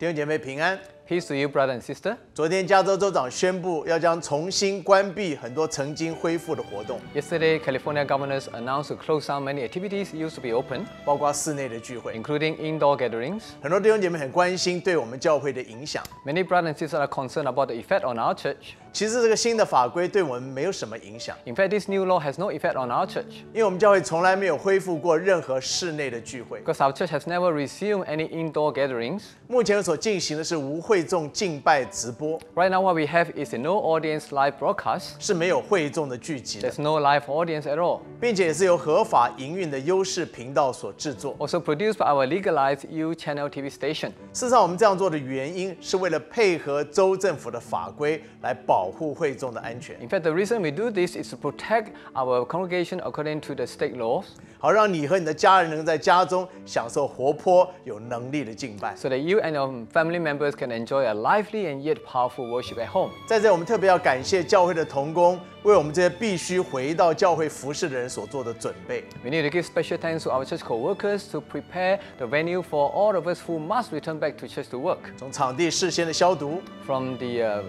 弟兄姐妹平安。Peace to you, brother and sister. 昨天加州州长宣布要将重新关闭很多曾经恢复的活动， Yesterday, California governors announced to close down many activities used to be open, 包括室内的聚会。 including indoor gatherings. 很多弟兄姐妹很关心对我们教会的影响。 Many brothers and sisters are concerned about the effect on our church. 其实这个新的法规对我们没有什么影响， In fact, this new law has no effect on our church 因为我们教会从来没有恢复过任何室内的聚会。 because our church has never resumed any indoor gatherings. 目前所进行的是无会 众敬拜直播， Right now, what we have is a no audience live broadcast. 是没有会众的聚集的， There's no live audience at all. 并且也是由合法营运的优视频道所制作。 Also produced by our legalized U channel TV station. 事实上，我们这样做的原因是为了配合州政府的法规来保护会众的安全， In fact, the reason we do this is to protect our congregation according to the state laws 好让你和你的家人能在家中享受活泼、有能力的敬拜。 so that you and your family members can enjoy enjoy a lively and yet powerful worship at home. 在这，我们特别要感谢教会的同工，为我们这些必须回到教会服侍的人所做的准备。We need to give special thanks to our church co-workers to prepare the venue for all of us who must return back to church to work. 从场地事先的消毒。From the、uh,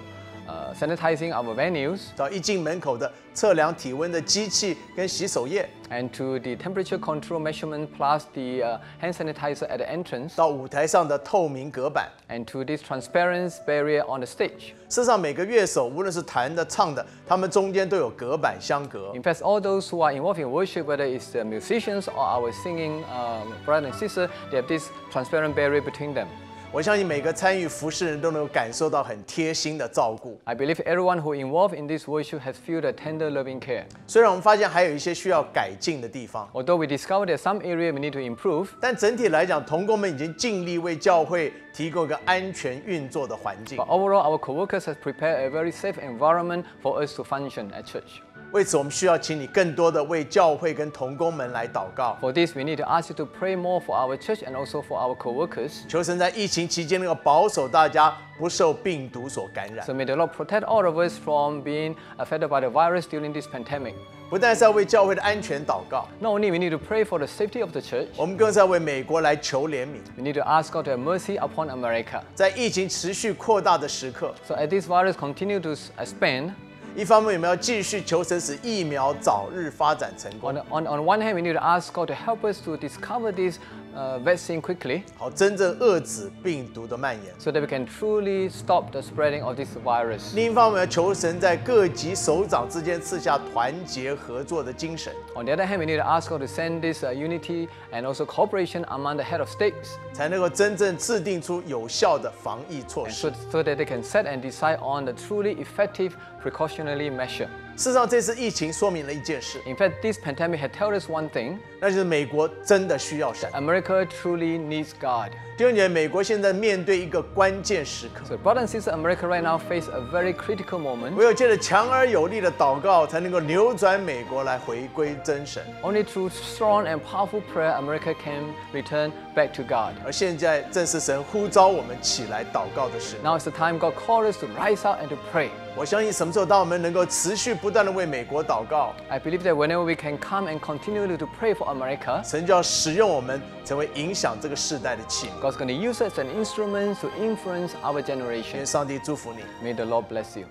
uh, sanitizing our venues 到一进门口的测量体温的机器跟洗手液， and to the temperature control measurement plus the uh, hand sanitizer at the entrance 到舞台上的透明隔板。 and to this transparent barrier on the stage. 事实上，每个乐手无论是弹的、唱的，他们中间都有隔板相隔。 In fact, all those who are involved in worship, whether it's the musicians or our singing um, brother and sister, they have this transparent barrier between them. 我相信每个参与服侍人都能够感受到很贴心的照顾。I believe everyone who involved in this worship has felt a tender, loving care. 虽然我们发现还有一些需要改进的地方，Although we discovered that some area we need to improve, 但整体来讲，童工们已经尽力为教会提供一个安全运作的环境 but。overall, our co-workers have prepared a very safe environment for us to function at church. 为此，我们需要请你更多的为教会跟同工们来祷告。For this, we need to ask you to pray more for our church and also for our co-workers. 求神在疫情期间能够保守大家不受病毒所感染。So may the Lord protect all of us from being affected by the virus during this pandemic. 不但是要为教会的安全祷告，Not only we need to pray for the safety of the church，我们更是要为美国来求怜悯。We need to ask God to have mercy upon America。在疫情持续扩大的时刻，So as this virus continue to expand。一方面我们要继续求神使疫苗早日发展成功 on, on, on one hand, we need to ask God to help us to discover this uh, vaccine quickly 好真正遏止病毒的蔓延。 so that we can truly stop the spreading of this virus. 另一方面，要求神在各级首长之间赐下团结合作的精神， On the other hand, we need to ask God to send this uh, unity and also cooperation among the head of states 才能够真正制定出有效的防疫措 and 施 so,。so that they can set and decide on the truly effective precautionary measure. 事实上，这次疫情说明了一件事， In fact, this pandemic had told us one thing, 那就是美国真的需要神。 America truly needs God. 弟兄姐妹，美国现在面对一个关键时刻， So brother and sister, America right now face a very critical moment. 唯有借着强而有力的祷告，才能够扭转美国来回归真神。 Only through strong and powerful prayer, America can return back to God. 而现在正是神呼召我们起来祷告的时候。 Now is the time God called us to rise up and to pray. 我相信什么时候，当我们能够持续不断的为美国祷告，I believe that whenever we can come and continue to pray for America, 神就要使用我们，成为影响这个世代的器皿。God's going to use us as an instrument to influence our generation. 愿上帝祝福你。May the Lord bless you.